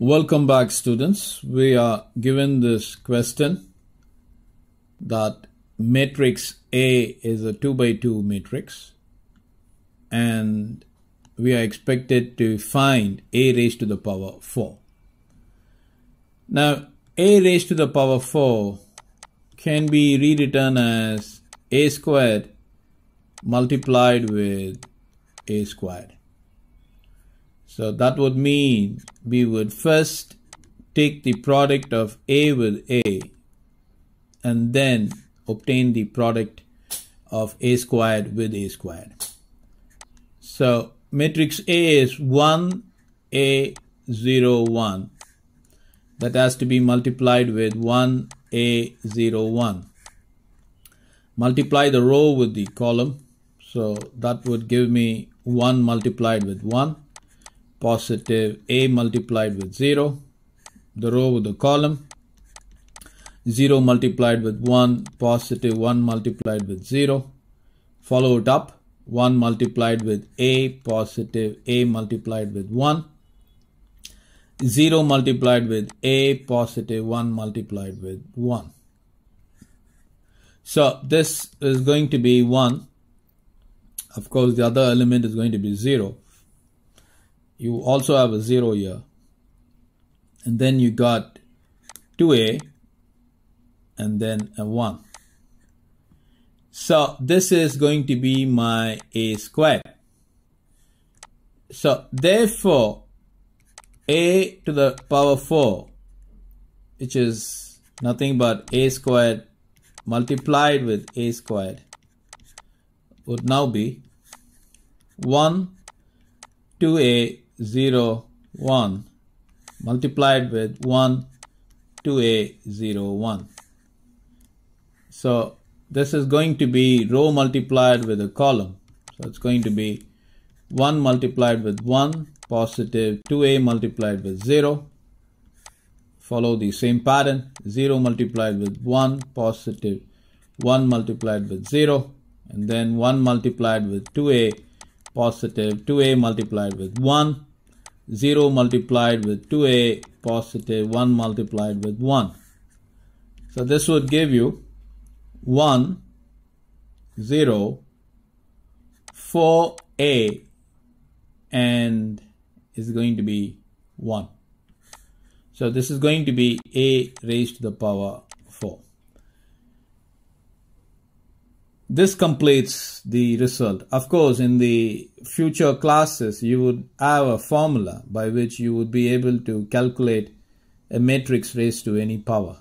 Welcome back students. We are given this question that matrix A is a 2 by 2 matrix and we are expected to find A raised to the power 4. Now A raised to the power 4 can be rewritten as A squared multiplied with A squared. So that would mean we would first take the product of A with A and then obtain the product of A squared with A squared. So matrix A is 1, A, 0, 1. That has to be multiplied with 1, A, 0, 1. Multiply the row with the column. So that would give me 1 multiplied with 1 positive a multiplied with 0, the row with the column, 0 multiplied with 1, positive 1 multiplied with 0, follow it up, 1 multiplied with a, positive a multiplied with 1, 0 multiplied with a, positive 1 multiplied with 1. So this is going to be 1. Of course, the other element is going to be 0 you also have a 0 here. And then you got 2a and then a 1 so this is going to be my a squared. So therefore a to the power 4 which is nothing but a squared multiplied with a squared would now be 1 2a 0, 1 multiplied with 1, 2a, 0, 1. So this is going to be row multiplied with a column. So it's going to be 1 multiplied with 1, positive 2a multiplied with 0. Follow the same pattern, 0 multiplied with 1, positive 1 multiplied with 0, and then 1 multiplied with 2a, positive 2a multiplied with 1, 0 multiplied with 2a positive 1 multiplied with 1. So this would give you 1, 0, 4a and is going to be 1. So this is going to be a raised to the power 4. This completes the result. Of course, in the future classes, you would have a formula by which you would be able to calculate a matrix raised to any power.